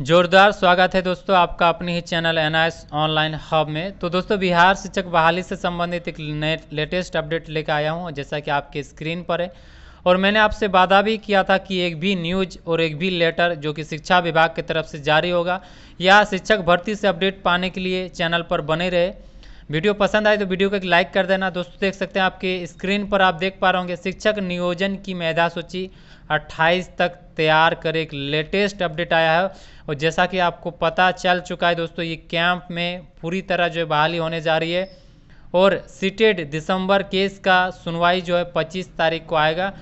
जोरदार स्वागत है दोस्तों आपका अपने ही चैनल एनआईएस ऑनलाइन हब में। तो दोस्तों, बिहार शिक्षक बहाली से संबंधित एक लेटेस्ट अपडेट लेकर आया हूँ जैसा कि आपके स्क्रीन पर है। और मैंने आपसे वादा भी किया था कि एक भी न्यूज़ और एक भी लेटर जो कि शिक्षा विभाग की तरफ़ से जारी होगा, या शिक्षक भर्ती से अपडेट पाने के लिए चैनल पर बने रहे। वीडियो पसंद आए तो वीडियो को एक लाइक कर देना। दोस्तों, देख सकते हैं आपके स्क्रीन पर आप देख पा रहे होंगे, शिक्षक नियोजन की मेधा सूची 28 तक तैयार कर एक लेटेस्ट अपडेट आया है। और जैसा कि आपको पता चल चुका है दोस्तों, ये कैंप में पूरी तरह जो है बहाली होने जा रही है। और सीटेड दिसंबर केस का सुनवाई जो है 25 तारीख को आएगा।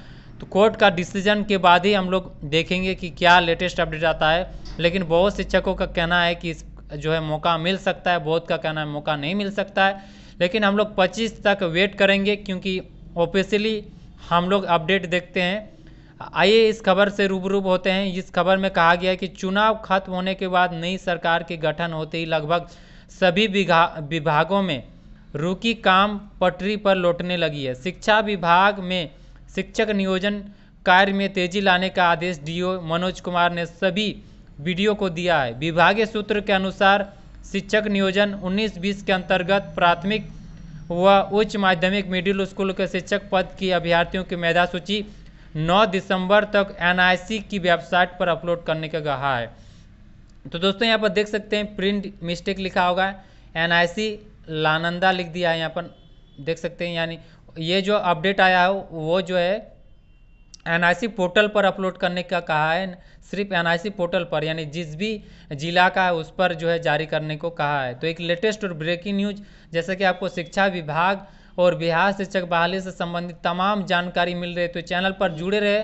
तो कोर्ट का डिसीज़न के बाद ही हम लोग देखेंगे कि क्या लेटेस्ट अपडेट आता है। लेकिन बहुत शिक्षकों का कहना है कि इस जो है मौका मिल सकता है, बहुत का कहना है मौका नहीं मिल सकता है। लेकिन हम लोग 25 तक वेट करेंगे क्योंकि ऑफिशियली हम लोग अपडेट देखते हैं। आइए इस खबर से रूबरू होते हैं। इस खबर में कहा गया है कि चुनाव खत्म होने के बाद नई सरकार के गठन होते ही लगभग सभी विभागों में रुकी काम पटरी पर लौटने लगी है। शिक्षा विभाग में शिक्षक नियोजन कार्य में तेज़ी लाने का आदेश डीओ मनोज कुमार ने सभी वीडियो को दिया है। विभागीय सूत्र के अनुसार, शिक्षक नियोजन 19-20 के अंतर्गत प्राथमिक व उच्च माध्यमिक मिडिल स्कूल के शिक्षक पद की अभ्यर्थियों की मेधा सूची 9 दिसंबर तक एनआईसी की वेबसाइट पर अपलोड करने का कहा है। तो दोस्तों, यहाँ पर देख सकते हैं प्रिंट मिस्टेक लिखा होगा। एनआईसी लानंदा लिख दिया है यहाँ पर। देख सकते हैं, यानी ये जो अपडेट आया है, वो जो है एनआईसी पोर्टल पर अपलोड करने का कहा है। सिर्फ़ एनआईसी पोर्टल पर, यानी जिस भी जिला का है, उस पर जो है जारी करने को कहा है। तो एक लेटेस्ट और ब्रेकिंग न्यूज़ जैसे कि आपको शिक्षा विभाग और बिहार शिक्षक बहाली से संबंधित तमाम जानकारी मिल रही है तो चैनल पर जुड़े रहे।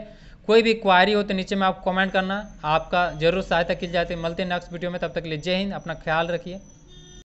कोई भी क्वारी हो तो नीचे में आप कमेंट करना। आपका ज़रूर सहायता की जाती है। मिलते नेक्स्ट वीडियो में, तब तक के लिए जय हिंद। अपना ख्याल रखिए।